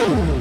Ooh.